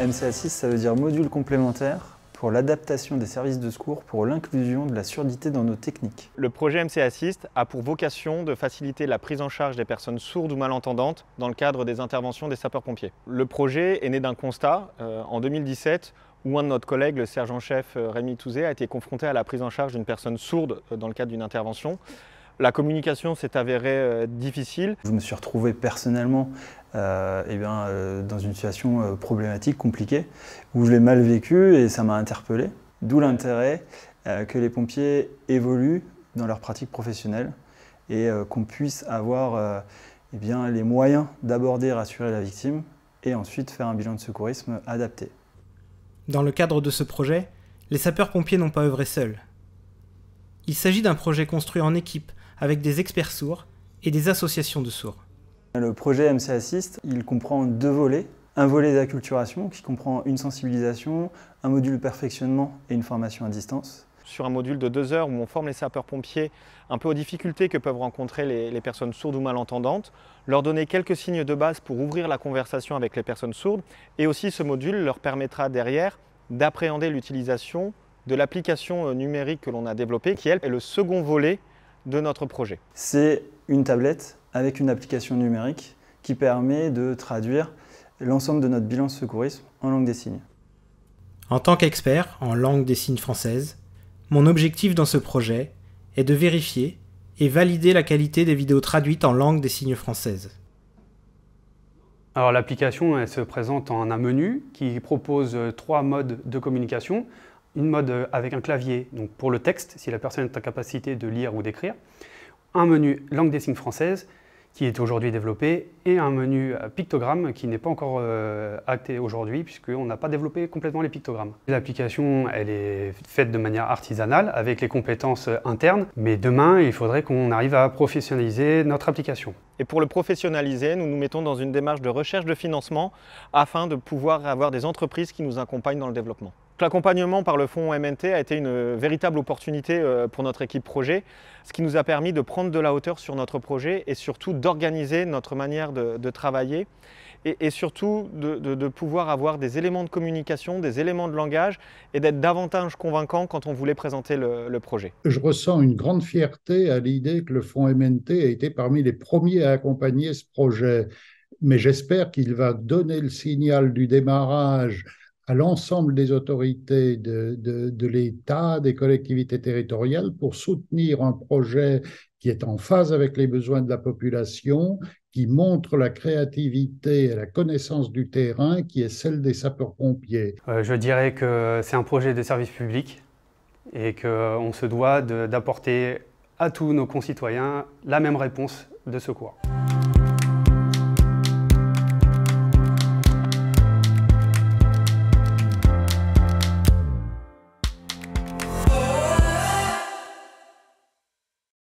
MCA6, ça veut dire module complémentaire pour l'adaptation des services de secours pour l'inclusion de la surdité dans nos techniques. Le projet MC Assist a pour vocation de faciliter la prise en charge des personnes sourdes ou malentendantes dans le cadre des interventions des sapeurs-pompiers. Le projet est né d'un constat euh, en 2017 où un de notre collègues, le sergent-chef euh, Rémi Touzé, a été confronté à la prise en charge d'une personne sourde euh, dans le cadre d'une intervention. La communication s'est avérée difficile. Je me suis retrouvé personnellement euh, eh bien, euh, dans une situation euh, problématique, compliquée, où je l'ai mal vécu et ça m'a interpellé. D'où l'intérêt que les pompiers évoluent dans leur pratique professionnelle et qu'on puisse avoir eh bien, les moyens d'aborder et rassurer la victime et ensuite faire un bilan de secourisme adapté. Dans le cadre de ce projet, les sapeurs-pompiers n'ont pas œuvré seuls. Il s'agit d'un projet construit en équipe avec des experts sourds et des associations de sourds. Le projet MC Assist, il comprend deux volets. Un volet d'acculturation qui comprend une sensibilisation, un module perfectionnement et une formation à distance. Sur un module de deux heures où on forme les sapeurs-pompiers un peu aux difficultés que peuvent rencontrer les, les, personnes sourdes ou malentendantes, leur donner quelques signes de base pour ouvrir la conversation avec les personnes sourdes et aussi ce module leur permettra derrière d'appréhender l'utilisation de l'application euh, numérique que l'on a développée qui elle est le second volet de notre projet. C'est une tablette avec une application numérique qui permet de traduire l'ensemble de notre bilan de secourisme en langue des signes. En tant qu'expert en langue des signes française, mon objectif dans ce projet est de vérifier et valider la qualité des vidéos traduites en langue des signes française. Alors l'application elle se présente en un menu qui propose trois modes de communication. Une mode avec un clavier donc pour le texte, si la personne est en capacité de lire ou d'écrire. Un menu langue des signes française qui est aujourd'hui développé, et un menu pictogramme qui n'est pas encore euh, acté aujourd'hui, puisqu'on n'a pas développé complètement les pictogrammes. L'application, elle est faite de manière artisanale, avec les compétences internes, mais demain, il faudrait qu'on arrive à professionnaliser notre application. Et pour le professionnaliser, nous nous mettons dans une démarche de recherche de financement afin de pouvoir avoir des entreprises qui nous accompagnent dans le développement. L'accompagnement par le fonds MNT a été une véritable opportunité euh, pour notre équipe projet, ce qui nous a permis de prendre de la hauteur sur notre projet et surtout d'organiser notre manière de, travailler et, surtout de, pouvoir avoir des éléments de communication, des éléments de langage et d'être davantage convaincant quand on voulait présenter le, le, projet. Je ressens une grande fierté à l'idée que le fonds MNT a été parmi les premiers à accompagner ce projet, mais j'espère qu'il va donner le signal du démarrage à l'ensemble des autorités de, de, l'État, des collectivités territoriales pour soutenir un projet qui est en phase avec les besoins de la population, qui montre la créativité et la connaissance du terrain qui est celle des sapeurs-pompiers. Euh, je dirais que c'est un projet de service public et qu'on se doit d'apporter à tous nos concitoyens la même réponse de secours.